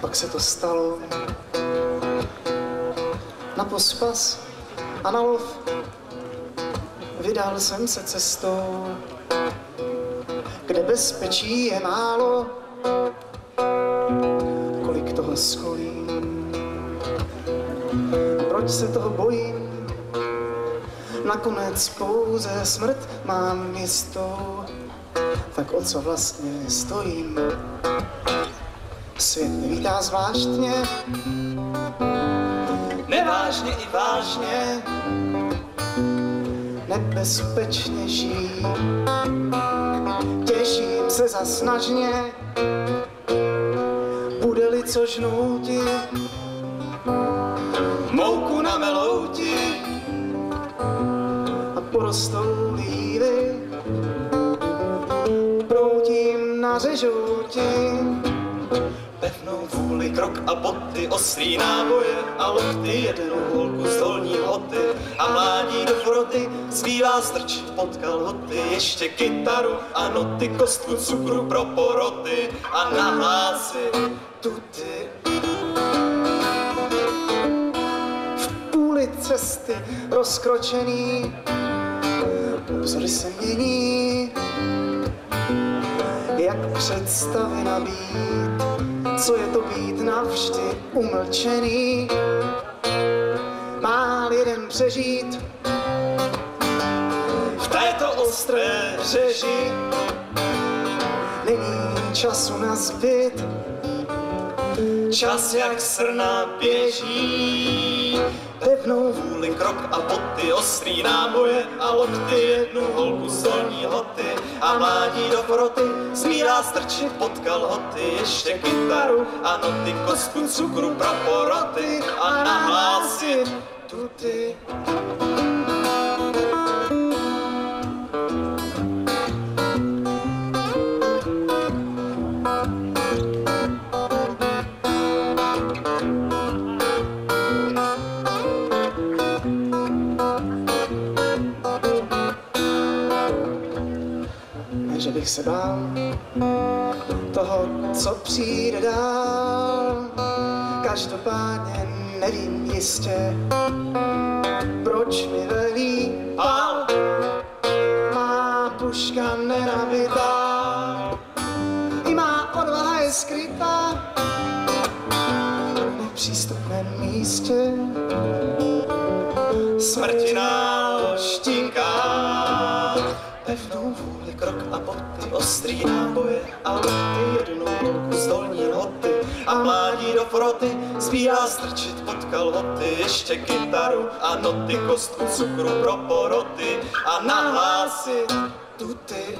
pak se to stalo. Na pospas a na lov vydal jsem se cestou, kde bezpečí je málo, kolik toho skolím. Proč se toho bojím? Nakonec pouze smrt mám jistou, tak o co vlastně stojím? Svět vítá zvláštně, nevážně i vážně, nebezpečně žijí. Těším se za snažně, bude-li co žnouti, mouku na melouti. A porostou lívy, proutím na řežouti. Pevnou vůli, krok a boty, ostrý náboje a lokty, jednu holku z dolní hoty. A mládí do froty, zbývá strčit pod kalhoty, ještě kytaru a noty, kostku cukru pro poroty a nahlásit tuty. V půli cesty rozkročený, obzory se mění, jak představy nabít, co je to být navždy umlčený. Má jeden přežít v této ostré řeži. Není času na zbyt, čas jak srna běží. Krok a boty, ostrý náboje a lokty, jednu holku z dolní hoty a mládí do poroty, smírá strčit pod kalhoty, ještě kytaru a noty, kostku cukru pro poroty a nahlásit tuty. Že bych se bál toho, co přijde dál. Každopádně nevím jistě, proč mi velí pál. Má puška nenabitá, i má odvaha je skrytá v nepřístupném místě. Smrti nás štíká, pevnou vůli, a boty, ostrý náboje a lokty, jednu holku z dolní hoty a mládí do froty, zbývá strčit pod kalhoty, ještě kytaru a noty, kostku cukru pro poroty. A nahlásit tuty.